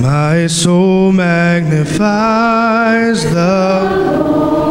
My soul magnifies the Glory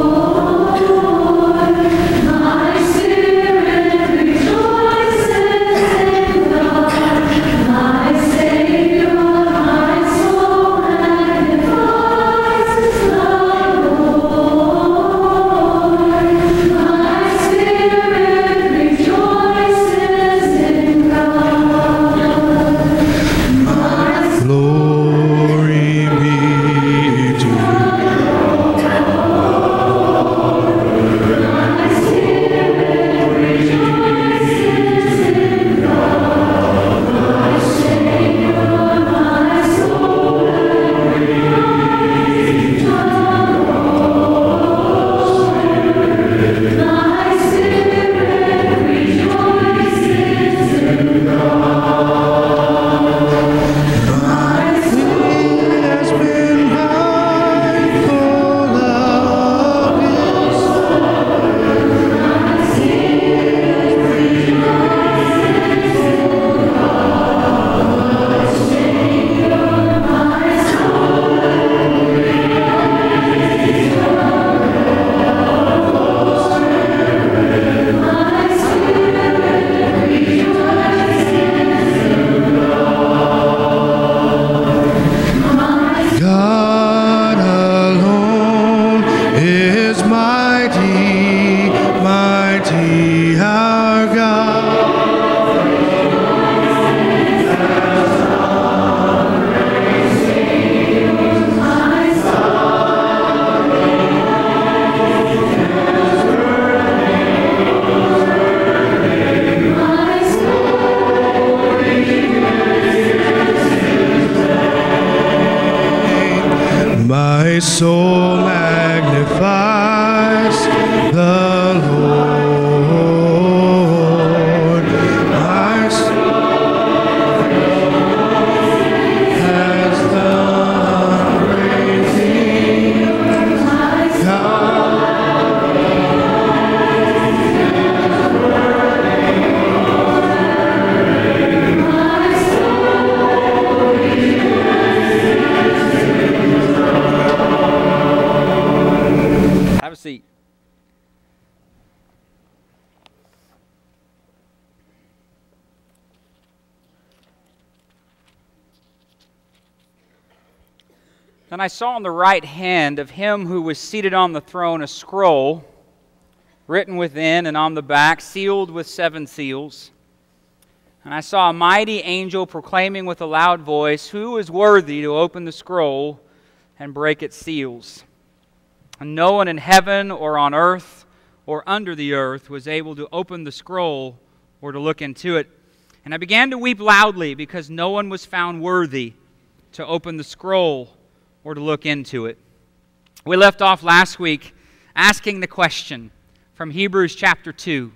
My I saw on the right hand of him who was seated on the throne a scroll written within and on the back, sealed with seven seals. And I saw a mighty angel proclaiming with a loud voice, Who is worthy to open the scroll and break its seals? And no one in heaven or on earth or under the earth was able to open the scroll or to look into it. And I began to weep loudly because no one was found worthy to open the scroll or to look into it. We left off last week asking the question from Hebrews chapter 2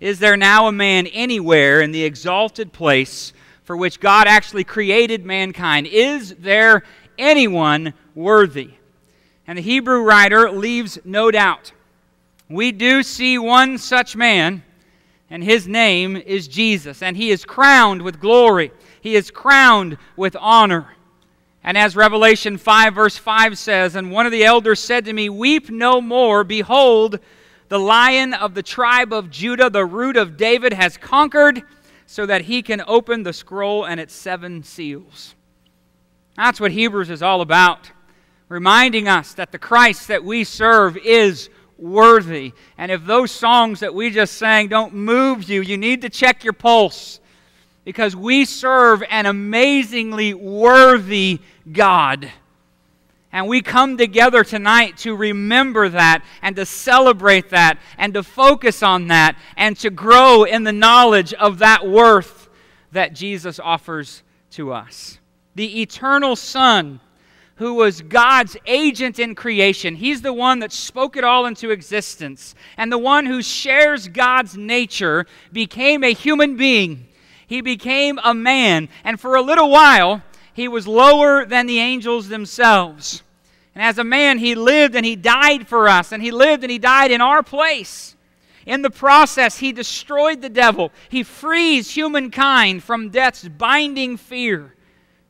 Is there now a man anywhere in the exalted place for which God actually created mankind? Is there anyone worthy? And the Hebrew writer leaves no doubt. We do see one such man, and his name is Jesus. And he is crowned with glory, he is crowned with honor. And as Revelation 5, verse 5 says, And one of the elders said to me, Weep no more. Behold, the lion of the tribe of Judah, the root of David, has conquered so that he can open the scroll and its seven seals. That's what Hebrews is all about reminding us that the Christ that we serve is worthy. And if those songs that we just sang don't move you, you need to check your pulse because we serve an amazingly worthy God. And we come together tonight to remember that and to celebrate that and to focus on that and to grow in the knowledge of that worth that Jesus offers to us. The eternal Son who was God's agent in creation. He's the one that spoke it all into existence. And the one who shares God's nature became a human being. He became a man. And for a little while, he was lower than the angels themselves. And as a man, he lived and he died for us. And he lived and he died in our place. In the process, he destroyed the devil. He frees humankind from death's binding fear.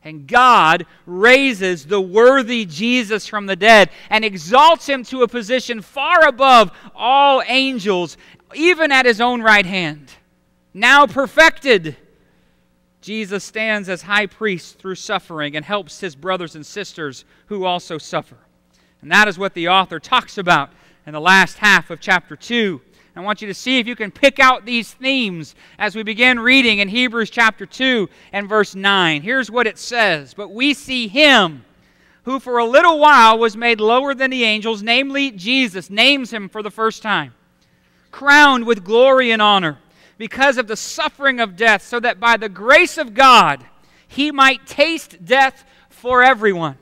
And God raises the worthy Jesus from the dead and exalts him to a position far above all angels, even at his own right hand. Now perfected, Jesus stands as high priest through suffering and helps his brothers and sisters who also suffer. And that is what the author talks about in the last half of chapter 2. I want you to see if you can pick out these themes as we begin reading in Hebrews chapter 2 and verse 9. Here's what it says But we see him who for a little while was made lower than the angels, namely Jesus, names him for the first time, crowned with glory and honor because of the suffering of death, so that by the grace of God he might taste death for everyone.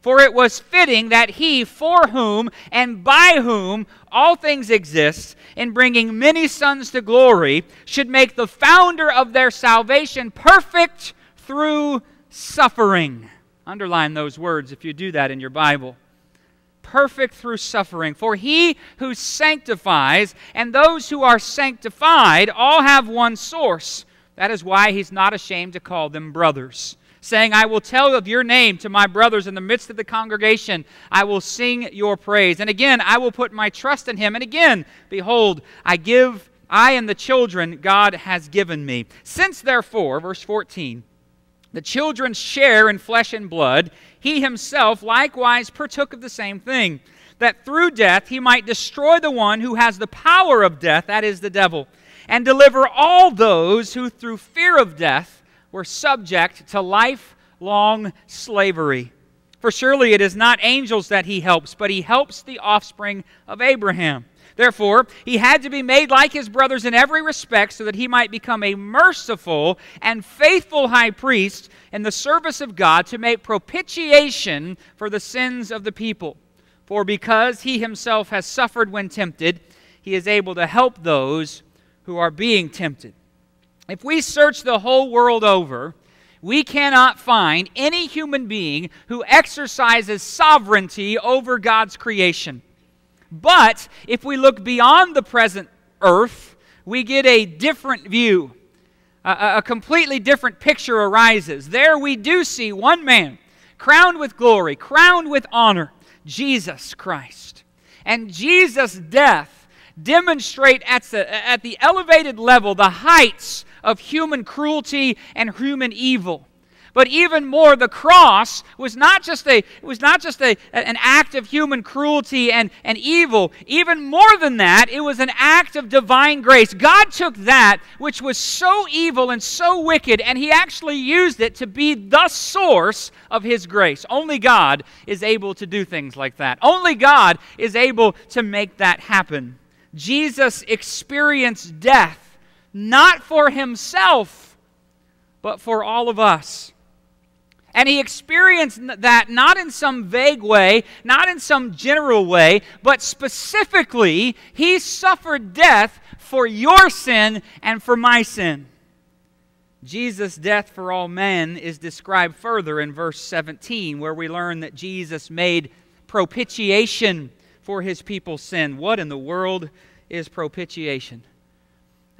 For it was fitting that he, for whom and by whom all things exist, in bringing many sons to glory, should make the founder of their salvation perfect through suffering. Underline those words if you do that in your Bible. Perfect through suffering. For he who sanctifies and those who are sanctified all have one source. That is why he's not ashamed to call them brothers saying, I will tell of your name to my brothers in the midst of the congregation. I will sing your praise. And again, I will put my trust in him. And again, behold, I give, I and the children God has given me. Since therefore, verse 14, the children share in flesh and blood, he himself likewise partook of the same thing, that through death he might destroy the one who has the power of death, that is the devil, and deliver all those who through fear of death were subject to lifelong slavery. For surely it is not angels that he helps, but he helps the offspring of Abraham. Therefore, he had to be made like his brothers in every respect so that he might become a merciful and faithful high priest in the service of God to make propitiation for the sins of the people. For because he himself has suffered when tempted, he is able to help those who are being tempted. If we search the whole world over, we cannot find any human being who exercises sovereignty over God's creation. But if we look beyond the present earth, we get a different view. A, a, completely different picture arises. There we do see one man crowned with glory, crowned with honor, Jesus Christ. And Jesus' death demonstrate at the, at the elevated level the heights of human cruelty and human evil. But even more, the cross was not just, a, was not just a, an act of human cruelty and, and evil. Even more than that, it was an act of divine grace. God took that which was so evil and so wicked, and He actually used it to be the source of His grace. Only God is able to do things like that. Only God is able to make that happen. Jesus experienced death not for himself, but for all of us. And he experienced that not in some vague way, not in some general way, but specifically, he suffered death for your sin and for my sin. Jesus' death for all men is described further in verse 17, where we learn that Jesus made propitiation for his people's sin. What in the world is propitiation?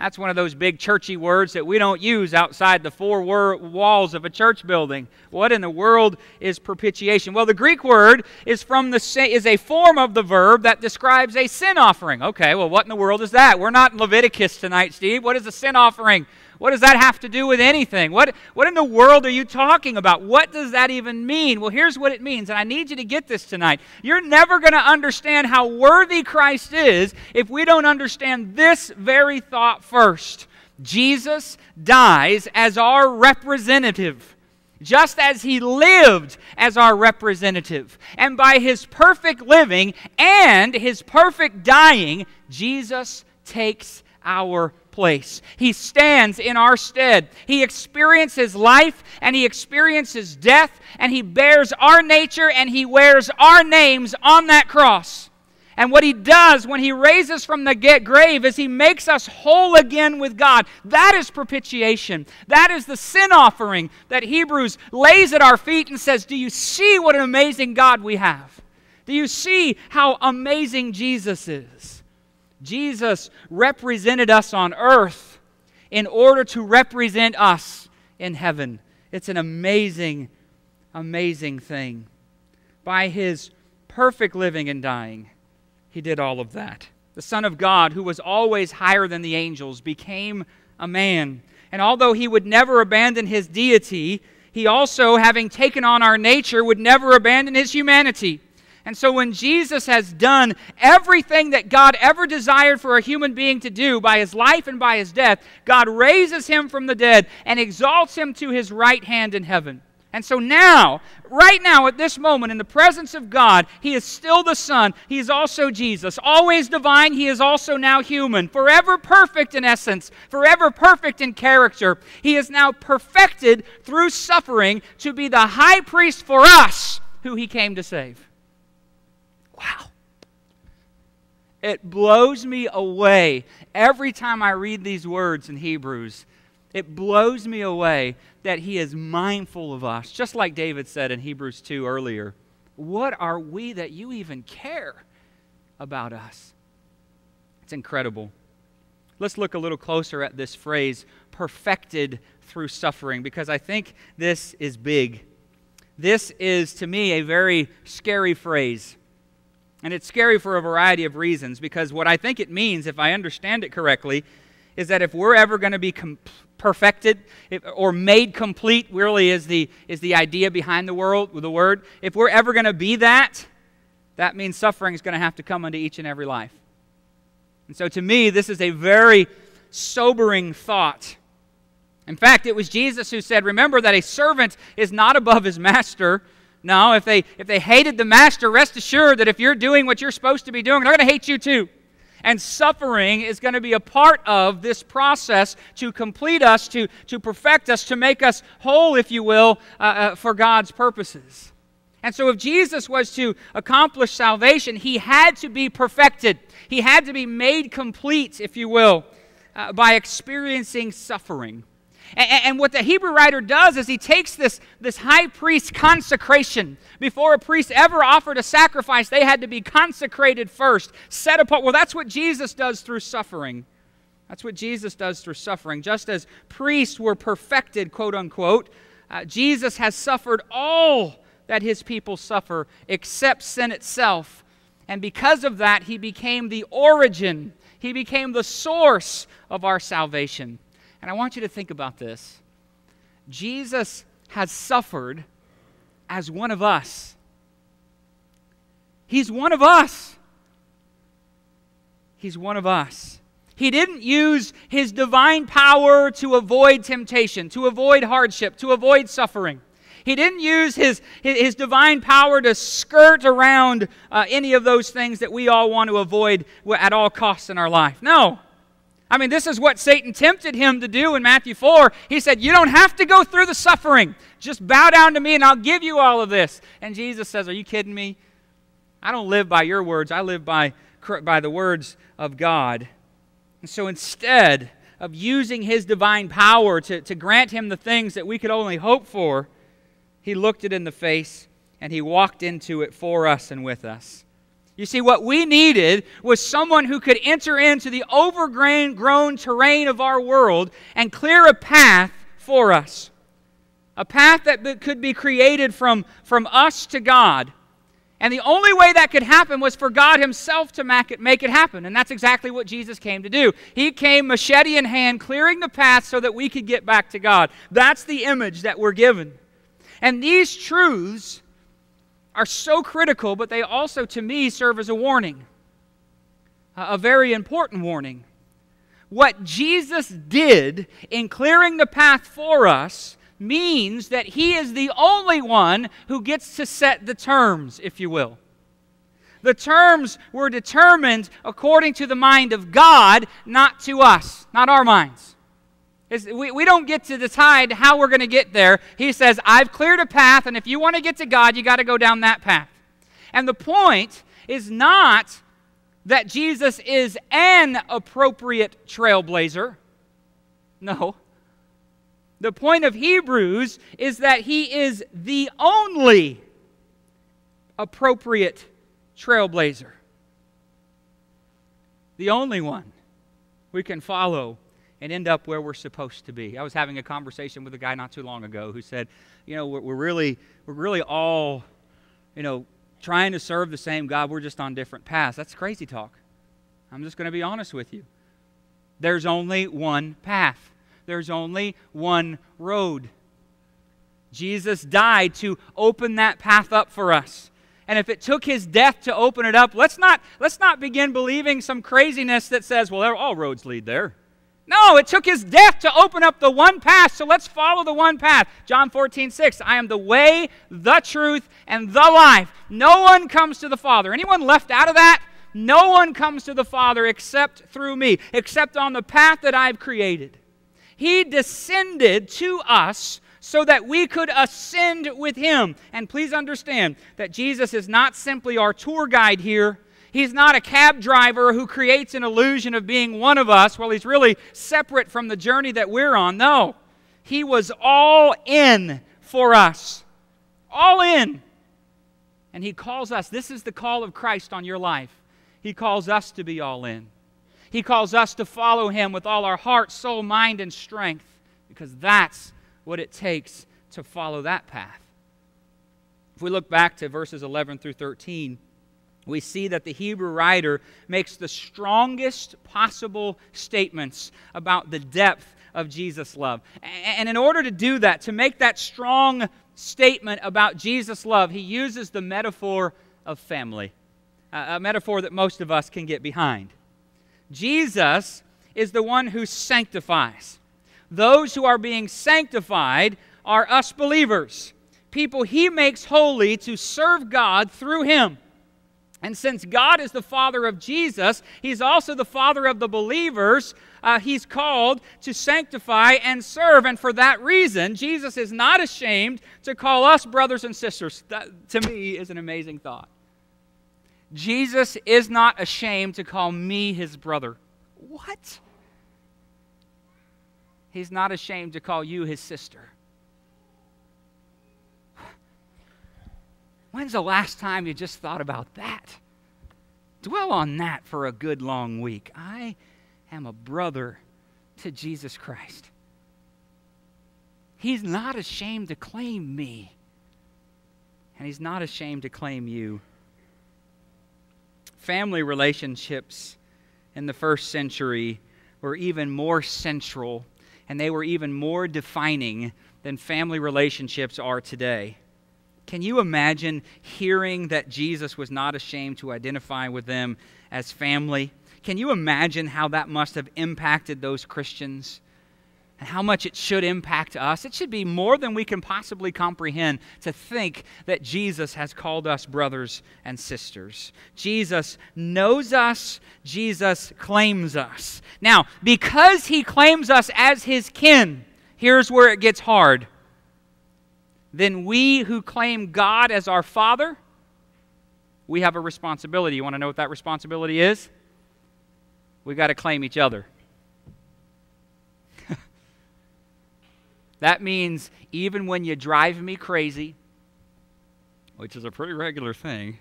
That's one of those big churchy words that we don't use outside the four walls of a church building. What in the world is propitiation? Well, the Greek word is from the is a form of the verb that describes a sin offering. Okay, well, what in the world is that? We're not in Leviticus tonight, Steve. What is a sin offering? What does that have to do with anything? What, what in the world are you talking about? What does that even mean? Well, here's what it means, and I need you to get this tonight. You're never going to understand how worthy Christ is if we don't understand this very thought first. Jesus dies as our representative just as he lived as our representative. And by his perfect living and his perfect dying, Jesus takes our place. He stands in our stead. He experiences life and he experiences death and he bears our nature and he wears our names on that cross. And what he does when he raises from the grave is he makes us whole again with God. That is propitiation. That is the sin offering that Hebrews lays at our feet and says, Do you see what an amazing God we have? Do you see how amazing Jesus is? Jesus represented us on earth in order to represent us in heaven. It's an amazing, amazing thing. By his perfect living and dying, he did all of that. The Son of God, who was always higher than the angels, became a man. And although he would never abandon his deity, he also, having taken on our nature, would never abandon his humanity. And so when Jesus has done everything that God ever desired for a human being to do by his life and by his death, God raises him from the dead and exalts him to his right hand in heaven. And so now, right now, at this moment, in the presence of God, He is still the Son. He is also Jesus. Always divine, He is also now human. Forever perfect in essence, forever perfect in character. He is now perfected through suffering to be the high priest for us who He came to save. Wow. It blows me away every time I read these words in Hebrews. It blows me away that he is mindful of us, just like David said in Hebrews 2 earlier. What are we that you even care about us? It's incredible. Let's look a little closer at this phrase, perfected through suffering, because I think this is big. This is, to me, a very scary phrase. And it's scary for a variety of reasons, because what I think it means, if I understand it correctly, is that if we're ever going to be com- perfected or made complete, really is the, is the idea behind the, world, with the word. If we're ever going to be that, that means suffering is going to have to come into each and every life. And so to me, this is a very sobering thought. In fact, it was Jesus who said, Remember that a servant is not above his master. No, if they, if they hated the master, rest assured that if you're doing what you're supposed to be doing, they're going to hate you too. And suffering is going to be a part of this process to complete us, to, to perfect us, to make us whole, if you will, uh, uh, for God's purposes. And so, if Jesus was to accomplish salvation, he had to be perfected. He had to be made complete, if you will, uh, by experiencing suffering. And, and, what the Hebrew writer does is he takes this, this high priest consecration. Before a priest ever offered a sacrifice, they had to be consecrated first, set apart. Well, that's what Jesus does through suffering. That's what Jesus does through suffering. Just as priests were perfected, quote unquote, uh, Jesus has suffered all that his people suffer except sin itself. And because of that, he became the origin, he became the source of our salvation. And I want you to think about this. Jesus has suffered as one of us. He's one of us. He's one of us. He didn't use his divine power to avoid temptation, to avoid hardship, to avoid suffering. He didn't use his, his, divine power to skirt around uh, any of those things that we all want to avoid at all costs in our life. No. I mean, this is what Satan tempted him to do in Matthew 4. He said, You don't have to go through the suffering. Just bow down to me and I'll give you all of this. And Jesus says, Are you kidding me? I don't live by your words, I live by, by the words of God. And so instead of using his divine power to, to grant him the things that we could only hope for, he looked it in the face and he walked into it for us and with us. You see, what we needed was someone who could enter into the overgrown grown terrain of our world and clear a path for us. A path that could be created from, from us to God. And the only way that could happen was for God Himself to make it, make it happen. And that's exactly what Jesus came to do. He came, machete in hand, clearing the path so that we could get back to God. That's the image that we're given. And these truths are so critical, but they also, to me, serve as a warning, a very important warning. What Jesus did in clearing the path for us means that He is the only one who gets to set the terms, if you will. The terms were determined according to the mind of God, not to us, not our minds we, we don't get to decide how we're going to get there. He says, I've cleared a path, and if you want to get to God, you got to go down that path. And the point is not that Jesus is an appropriate trailblazer. No. The point of Hebrews is that he is the only appropriate trailblazer. The only one we can follow and end up where we're supposed to be. I was having a conversation with a guy not too long ago who said, you know, we're, we're really, we're really all, you know, trying to serve the same God. We're just on different paths. That's crazy talk. I'm just going to be honest with you. There's only one path. There's only one road. Jesus died to open that path up for us. And if it took his death to open it up, let's not, let's not begin believing some craziness that says, well, all roads lead there. No, it took his death to open up the one path, so let's follow the one path. John 14, 6. I am the way, the truth, and the life. No one comes to the Father. Anyone left out of that? No one comes to the Father except through me, except on the path that I've created. He descended to us so that we could ascend with him. And please understand that Jesus is not simply our tour guide here. He's not a cab driver who creates an illusion of being one of us while he's really separate from the journey that we're on. No, he was all in for us. All in. And he calls us, this is the call of Christ on your life. He calls us to be all in. He calls us to follow him with all our heart, soul, mind, and strength because that's what it takes to follow that path. If we look back to verses 11 through 13, we see that the Hebrew writer makes the strongest possible statements about the depth of Jesus' love. And in order to do that, to make that strong statement about Jesus' love, he uses the metaphor of family, a metaphor that most of us can get behind. Jesus is the one who sanctifies those who are being sanctified are us believers, people he makes holy to serve God through him. And since God is the Father of Jesus, He's also the Father of the believers. Uh, he's called to sanctify and serve. And for that reason, Jesus is not ashamed to call us brothers and sisters. That, to me, is an amazing thought. Jesus is not ashamed to call me his brother. What? He's not ashamed to call you his sister. When's the last time you just thought about that? Dwell on that for a good long week. I am a brother to Jesus Christ. He's not ashamed to claim me, and he's not ashamed to claim you. Family relationships in the first century were even more central and they were even more defining than family relationships are today. Can you imagine hearing that Jesus was not ashamed to identify with them as family? Can you imagine how that must have impacted those Christians? and how much it should impact us. It should be more than we can possibly comprehend to think that Jesus has called us brothers and sisters. Jesus knows us, Jesus claims us. Now, because he claims us as his kin, here's where it gets hard. Then we who claim God as our Father, we have a responsibility. You want to know what that responsibility is? We've got to claim each other. That means even when you drive me crazy, which is a pretty regular thing,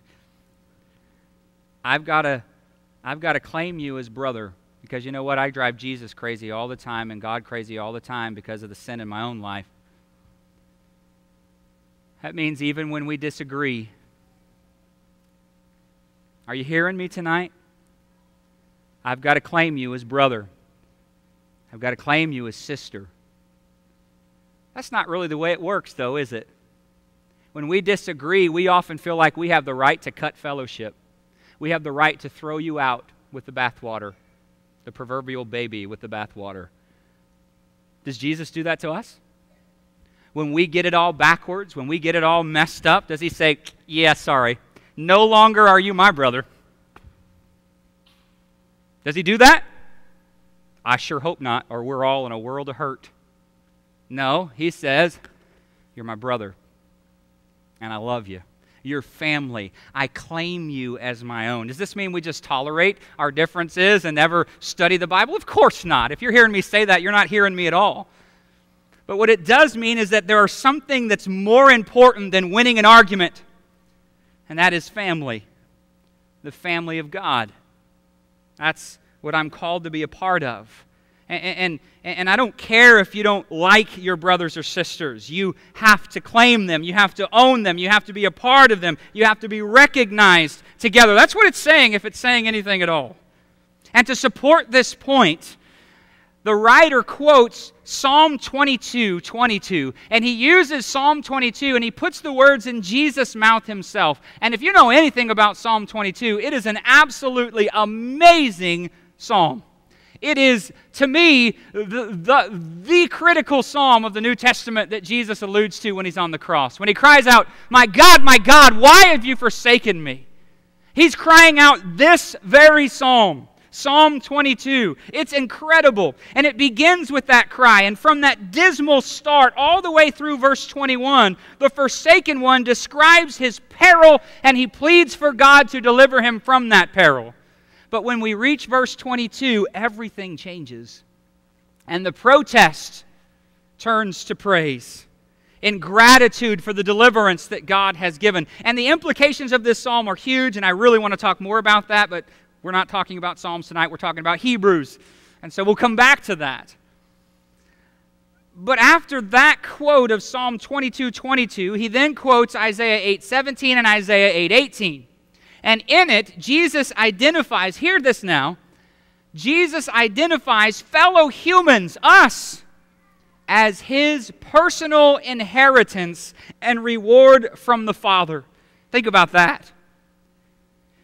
I've got to I've got to claim you as brother because you know what? I drive Jesus crazy all the time and God crazy all the time because of the sin in my own life. That means even when we disagree. Are you hearing me tonight? I've got to claim you as brother. I've got to claim you as sister. That's not really the way it works, though, is it? When we disagree, we often feel like we have the right to cut fellowship. We have the right to throw you out with the bathwater, the proverbial baby with the bathwater. Does Jesus do that to us? When we get it all backwards, when we get it all messed up, does he say, Yeah, sorry, no longer are you my brother? Does he do that? I sure hope not, or we're all in a world of hurt. No, he says, You're my brother, and I love you. You're family. I claim you as my own. Does this mean we just tolerate our differences and never study the Bible? Of course not. If you're hearing me say that, you're not hearing me at all. But what it does mean is that there is something that's more important than winning an argument, and that is family, the family of God. That's what I'm called to be a part of. And, and, and, I don't care if you don't like your brothers or sisters. You have to claim them. You have to own them. You have to be a part of them. You have to be recognized together. That's what it's saying, if it's saying anything at all. And to support this point, the writer quotes Psalm 22 22, and he uses Psalm 22 and he puts the words in Jesus' mouth himself. And if you know anything about Psalm 22, it is an absolutely amazing psalm. It is, to me, the, the, the, critical psalm of the New Testament that Jesus alludes to when he's on the cross. When he cries out, My God, my God, why have you forsaken me? He's crying out this very psalm. Psalm 22. It's incredible. And it begins with that cry. And from that dismal start all the way through verse 21, the forsaken one describes his peril and he pleads for God to deliver him from that peril. But when we reach verse 22, everything changes. And the protest turns to praise in gratitude for the deliverance that God has given. And the implications of this psalm are huge, and I really want to talk more about that, but we're not talking about Psalms tonight, we're talking about Hebrews. And so we'll come back to that. But after that quote of Psalm 22 22, he then quotes Isaiah 8 17 and Isaiah 8 18. And in it, Jesus identifies, hear this now, Jesus identifies fellow humans, us, as his personal inheritance and reward from the Father. Think about that.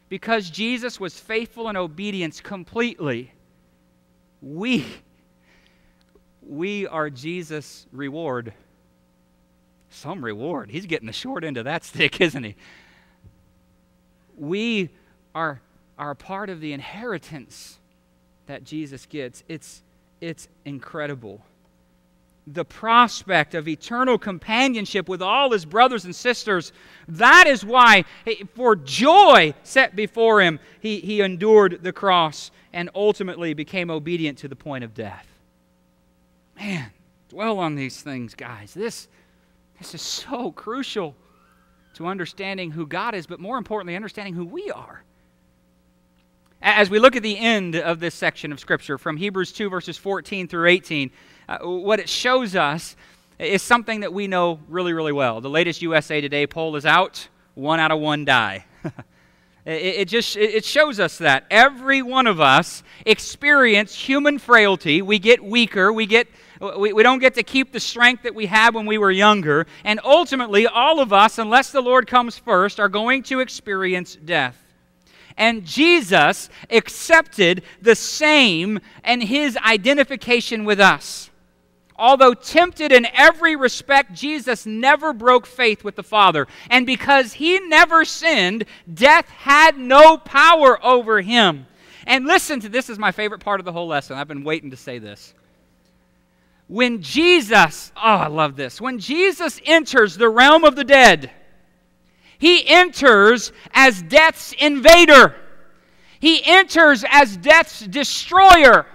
Because Jesus was faithful in obedience completely, we, we are Jesus' reward. Some reward. He's getting the short end of that stick, isn't he? we are, are part of the inheritance that Jesus gets. It's, it's incredible. The prospect of eternal companionship with all his brothers and sisters, that is why, for joy set before him, he, he endured the cross and ultimately became obedient to the point of death. Man, dwell on these things, guys. This, this is so crucial to understanding who God is, but more importantly, understanding who we are. As we look at the end of this section of Scripture from Hebrews 2, verses 14 through 18, uh, what it shows us is something that we know really, really well. The latest USA Today poll is out one out of one die. it, just it shows us that every one of us experience human frailty. We get weaker, we get we, we don't get to keep the strength that we had when we were younger. And ultimately, all of us, unless the Lord comes first, are going to experience death. And Jesus accepted the same and his identification with us. Although tempted in every respect, Jesus never broke faith with the Father. And because he never sinned, death had no power over him. And listen to this is my favorite part of the whole lesson. I've been waiting to say this. When Jesus, oh, I love this. When Jesus enters the realm of the dead, he enters as death's invader. He enters as death's destroyer.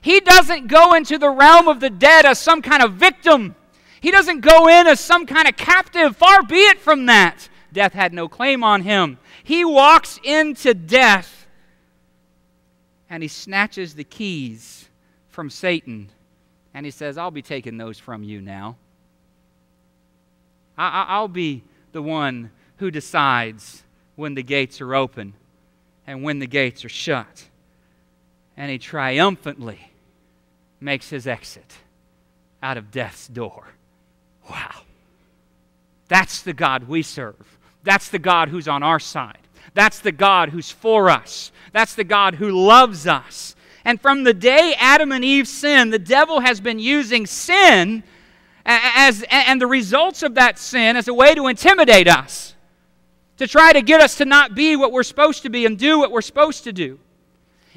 He doesn't go into the realm of the dead as some kind of victim. He doesn't go in as some kind of captive. Far be it from that. Death had no claim on him. He walks into death and he snatches the keys from Satan and he says, I'll be taking those from you now. I, will be the one who decides when the gates are open and when the gates are shut. And he triumphantly makes his exit out of death's door. Wow. That's the God we serve. That's the God who's on our side. That's the God who's for us. That's the God who loves us. And from the day Adam and Eve sinned, the devil has been using sin as, and the results of that sin as a way to intimidate us, to try to get us to not be what we're supposed to be and do what we're supposed to do.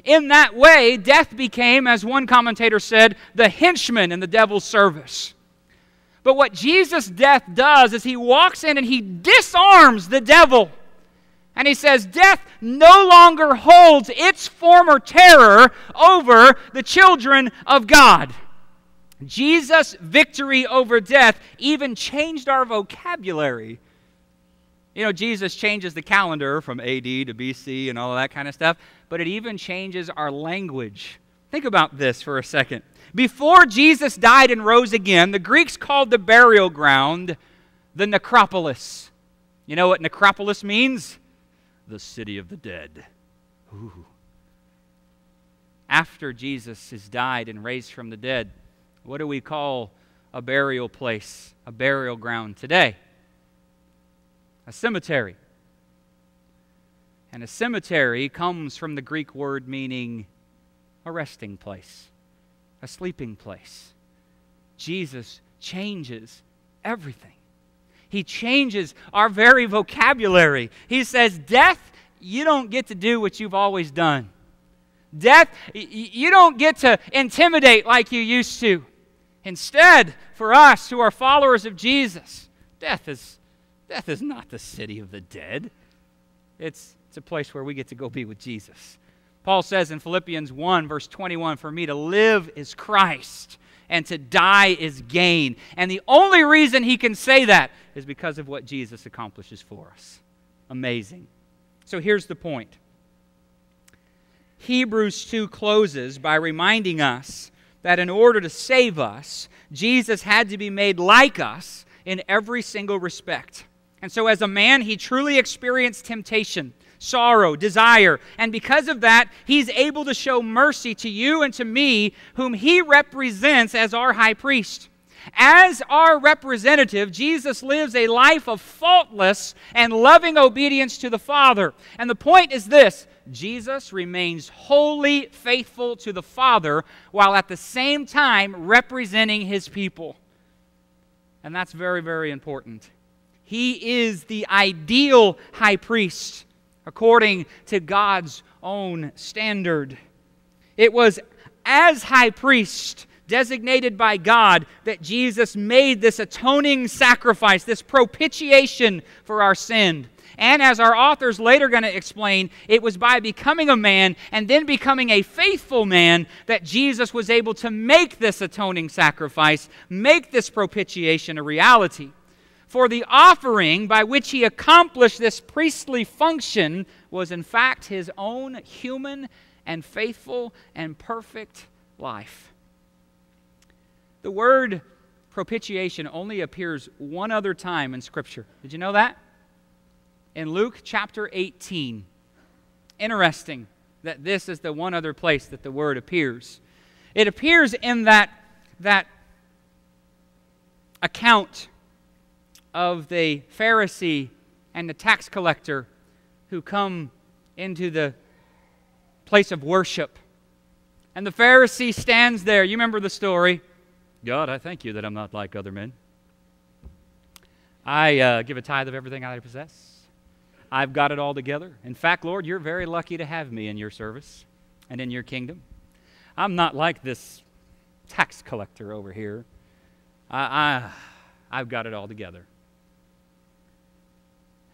In that way, death became, as one commentator said, the henchman in the devil's service. But what Jesus' death does is he walks in and he disarms the devil and he says, Death no longer holds its former terror over the children of God. Jesus' victory over death even changed our vocabulary. You know, Jesus changes the calendar from AD to BC and all of that kind of stuff, but it even changes our language Think about this for a second. Before Jesus died and rose again, the Greeks called the burial ground the necropolis. You know what necropolis means? The city of the dead. Ooh. After Jesus has died and raised from the dead, what do we call a burial place, a burial ground today? A cemetery. And a cemetery comes from the Greek word meaning a resting place, a sleeping place. Jesus changes everything. He changes our very vocabulary. He says, Death, you don't get to do what you've always done. Death, you don't get to intimidate like you used to. Instead, for us who are followers of Jesus, death is, death is not the city of the dead. It's, it's a place where we get to go be with Jesus. Paul says in Philippians 1, verse 21, For me to live is Christ, and to die is gain. And the only reason he can say that is because of what Jesus accomplishes for us. Amazing. So here's the point Hebrews 2 closes by reminding us that in order to save us, Jesus had to be made like us in every single respect. And so, as a man, he truly experienced temptation sorrow, desire. And because of that, he's able to show mercy to you and to me, whom he represents as our high priest. As our representative, Jesus lives a life of faultless and loving obedience to the Father. And the point is this Jesus remains wholly faithful to the Father while at the same time representing his people. And that's very, very important. He is the ideal high priest according to God's own standard. It was as high priest designated by God that Jesus made this atoning sacrifice, this propitiation for our sin. And as our author's later going to explain, it was by becoming a man and then becoming a faithful man that Jesus was able to make this atoning sacrifice, make this propitiation a reality. For the offering by which he accomplished this priestly function was, in fact, his own human and faithful and perfect life. The word propitiation only appears one other time in Scripture. Did you know that? In Luke chapter 18. Interesting that this is the one other place that the word appears. It appears in that, that account of the Pharisee and the tax collector who come into the place of worship. And the Pharisee stands there. You remember the story. God, I thank you that I'm not like other men. I uh, give a tithe of everything I possess. I've got it all together. In fact, Lord, you're very lucky to have me in your service and in your kingdom. I'm not like this tax collector over here. I, I, I've got it all together.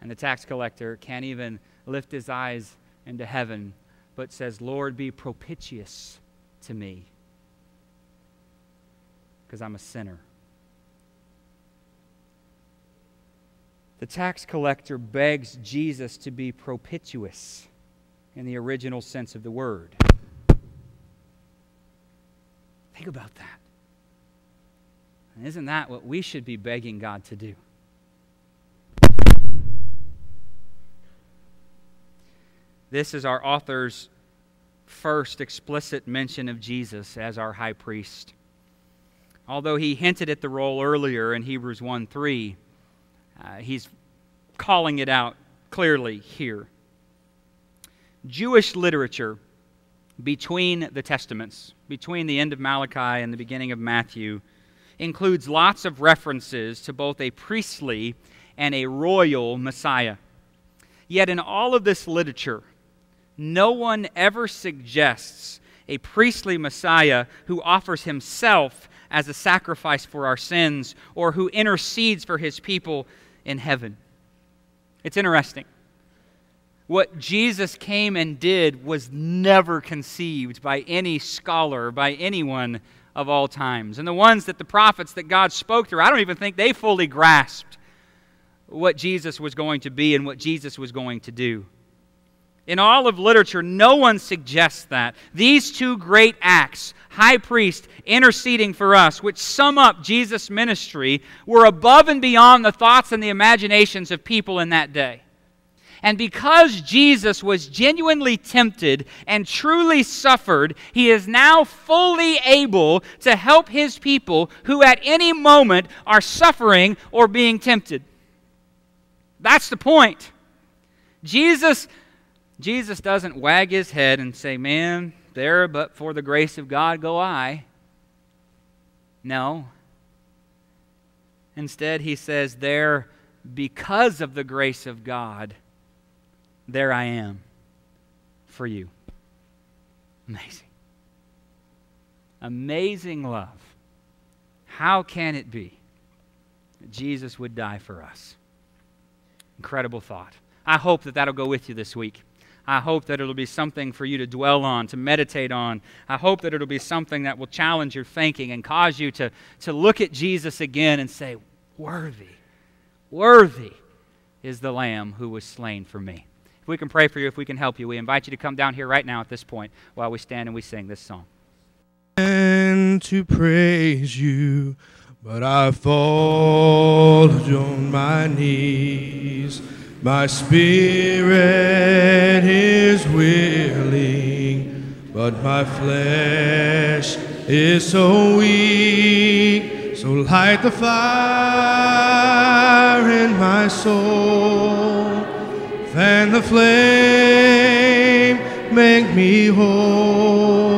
And the tax collector can't even lift his eyes into heaven, but says, Lord, be propitious to me, because I'm a sinner. The tax collector begs Jesus to be propitious in the original sense of the word. Think about that. And isn't that what we should be begging God to do? This is our author's first explicit mention of Jesus as our high priest. Although he hinted at the role earlier in Hebrews 1 3, uh, he's calling it out clearly here. Jewish literature between the Testaments, between the end of Malachi and the beginning of Matthew, includes lots of references to both a priestly and a royal Messiah. Yet, in all of this literature, no one ever suggests a priestly Messiah who offers himself as a sacrifice for our sins or who intercedes for his people in heaven. It's interesting. What Jesus came and did was never conceived by any scholar, by anyone of all times. And the ones that the prophets that God spoke through, I don't even think they fully grasped what Jesus was going to be and what Jesus was going to do. In all of literature, no one suggests that. These two great acts, high priest interceding for us, which sum up Jesus' ministry, were above and beyond the thoughts and the imaginations of people in that day. And because Jesus was genuinely tempted and truly suffered, he is now fully able to help his people who at any moment are suffering or being tempted. That's the point. Jesus Jesus doesn't wag his head and say, Man, there but for the grace of God go I. No. Instead, he says, There because of the grace of God, there I am for you. Amazing. Amazing love. How can it be that Jesus would die for us? Incredible thought. I hope that that'll go with you this week. I hope that it'll be something for you to dwell on, to meditate on. I hope that it'll be something that will challenge your thinking and cause you to, to look at Jesus again and say, Worthy, worthy is the Lamb who was slain for me. If we can pray for you, if we can help you, we invite you to come down here right now at this point while we stand and we sing this song. And to praise you, but I fall on my knees. My spirit is willing, but my flesh is so weak. So light the fire in my soul, fan the flame, make me whole.